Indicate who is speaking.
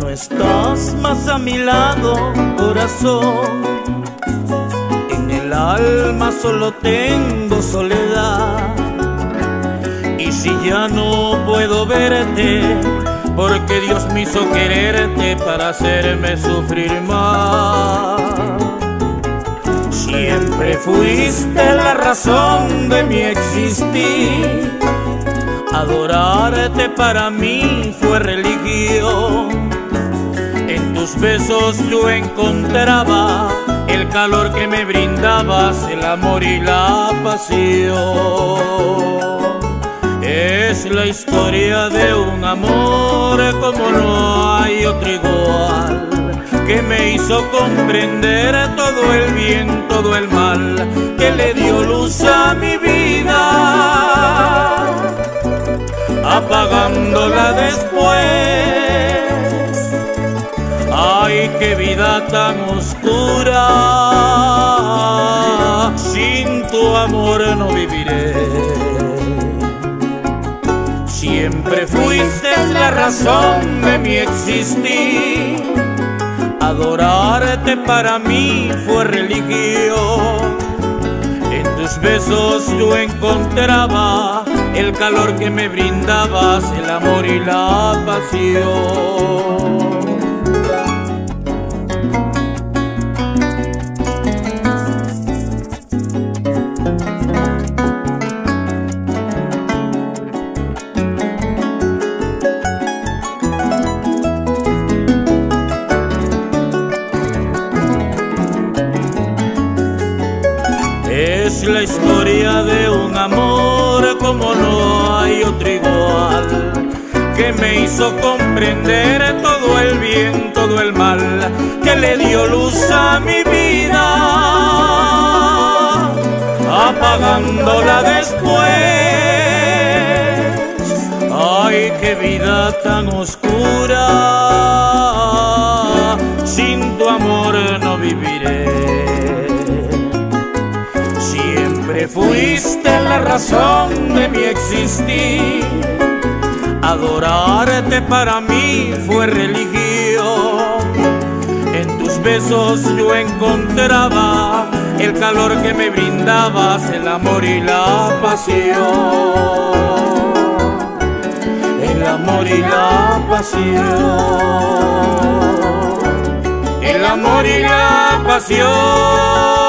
Speaker 1: No estás más a mi lado, corazón. En el alma solo tengo soledad. Y si ya no puedo verte, porque Dios me hizo quererte para hacerme sufrir más. Siempre fuiste la razón de mi existir. Adorarte para mí fue religión. Tus besos yo encontraba el calor que me brindabas, el amor y la pasión. Es la historia de un amor como no hay otro igual, que me hizo comprender todo el bien, todo el mal, que le dio luz a mi vida, apagándola después. Ay, qué vida tan oscura, sin tu amor no viviré. Siempre fuiste la razón de mi existir. Adorarte para mí fue religión. En tus besos yo encontraba el calor que me brindabas, el amor y la pasión. La historia de un amor como no hay otro igual, que me hizo comprender todo el bien, todo el mal, que le dio luz a mi vida, apagándola después. Ay, qué vida tan oscura, sin tu amor no viviré. Fuiste la razón de mi existir. Adorarte para mí fue religión. En tus besos yo encontraba el calor que me brindabas, el amor y la pasión. El amor y la pasión. El amor y la pasión.